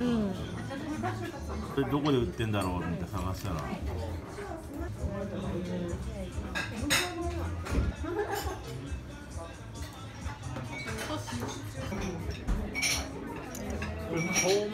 うん。これどこで売ってんだろうって探したら。こ